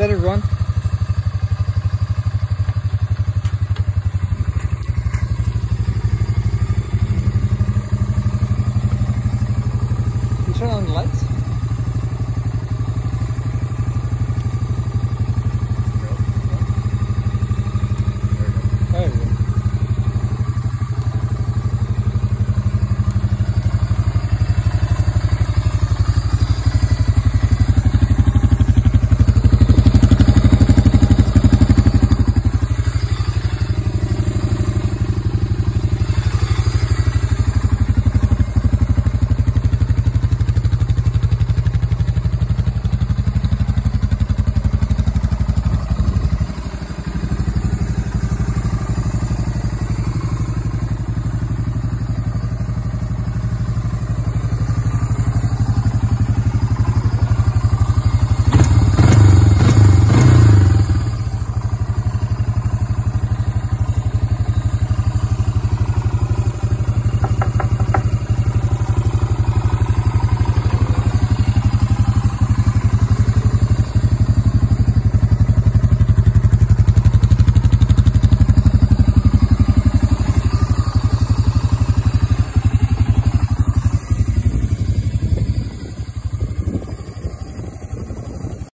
let it run. Can you turn on the lights?